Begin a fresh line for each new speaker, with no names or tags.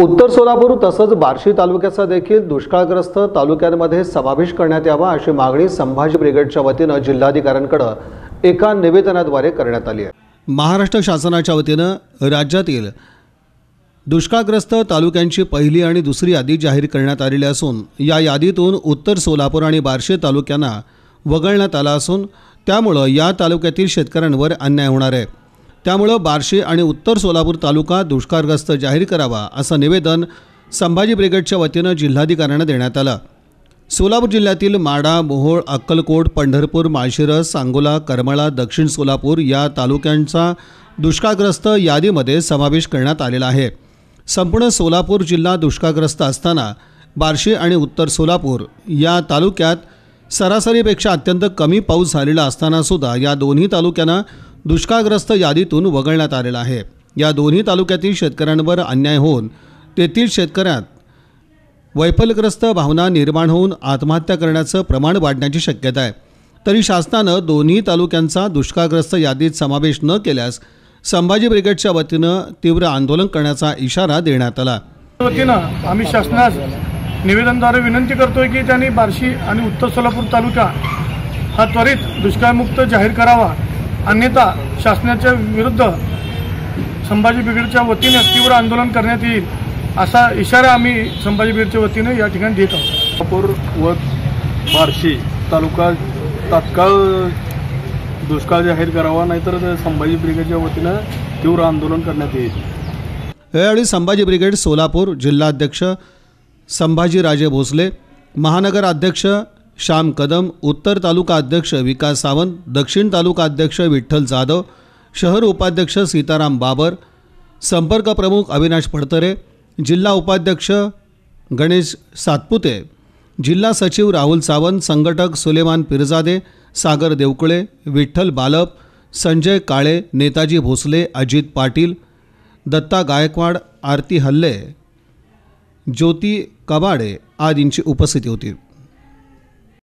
उत्तर सोलापूर तसंच बार्शी तालुक्याचा देखील दुष्काळग्रस्त तालुक्यांमध्ये समावेश करण्यात यावा अशी मागणी संभाजी ब्रिगेडच्या वतीनं जिल्हाधिकाऱ्यांकडे एका निवेदनाद्वारे करण्यात आली आहे. महाराष्ट्र शासनाच्या वतीनं राज्यातील दुष्काळग्रस्त तालुक्यांची पहिली आणि दुसरी यादी जाहीर करण्यात आलेली असून या यादीतून उत्तर सोलापूर आणि बार्शी तालुक्यांना वगळण्यात आला असून त्यामुळं या तालुक्यातील शेतकऱ्यांवर अन्याय होणार आहे. त्यामुळं बार्शी आणि उत्तर सोलापूर तालुका दुष्काळग्रस्त जाहीर करावा असं निवेदन संभाजी ब्रिगेडच्या वतीनं जिल्हाधिकाऱ्यांना देण्यात आलं. सोलापूर जिल्ह्यातील माडा मोहोळ अक्कलकोट पंढरपूर माळशिरस सांगोला करमळा दक्षिण सोलापूर या तालुक्यांचा दुष्काळग्रस्त यादीमध्ये समावेश करण्यात आलेला आहे. संपूर्ण सोलापूर जिल्हा दुष्काळग्रस्त असताना बार्शी आणि उत्तर सोलापूर या तालुक्यात सरासरीपेक्षा अत्यंत कमी पाऊस झालेला असतानासुद्धा या दोन्ही तालुक्यांना दुष्काळग्रस्त यादीतून वगळण्यात आलेला आहे. या दोन्ही तालुक्यातील शेतकऱ्यांवर अन्याय होऊन तेथील शेतकऱ्यात वैफल्यग्रस्त भावना निर्माण होऊन आत्महत्या करण्याचं प्रमाण वाढण्याची शक्यता आहे. तरी शासनानं दोन्ही तालुक्यांचा दुष्काळग्रस्त यादीत समावेश न केल्यास संभाजी ब्रिगेडच्या वतीनं तीव्र आंदोलन करण्याचा इशारा देण्यात आला.
वतीनं आम्ही शासनास निवेदनद्वारे विनंती करतोय की त्यांनी बार्शी आणि उत्तर सोलापूर तालुका हा त्वरित दुष्काळमुक्त जाहीर करावा. अन्यथा शासनाच्या विरुद्ध संभाजी ब्रिगेडच्या वतीने तीव्र आंदोलन करण्यात येईल असा इशारा आम्ही संभाजी ब्रिगेडच्या वतीने या ठिकाणी देत आहोत.
सोलापूर व बार्शी तालुका तात्काळ दुष्काळ जाहीर करावा नाहीतर संभाजी ब्रिगेडच्या वतीनं तीव्र आंदोलन करण्यात येईल.
यावेळी संभाजी ब्रिगेड सोलापूर जिल्हाध्यक्ष संभाजीराजे भोसले महानगर अध्यक्ष श्याम कदम उत्तर तालुका अध्यक्ष विकास सावंत दक्षिण तालुका अध्यक्ष विठ्ठल जाधव शहर उपाध्यक्ष सीताराम बाबर संपर्क प्रमुख अविनाश फडतरे जिल्हा उपाध्यक्ष गणेश सातपुते जिल्हा सचिव राहुल सावंत संघटक सुलेमान पिरजादे सागर देवकुळे विठ्ठल बालप संजय काळे नेताजी भोसले अजित पाटील दत्ता गायकवाड आरती हल्ले ज्योती कबाडे आदींची उपस्थिती होती.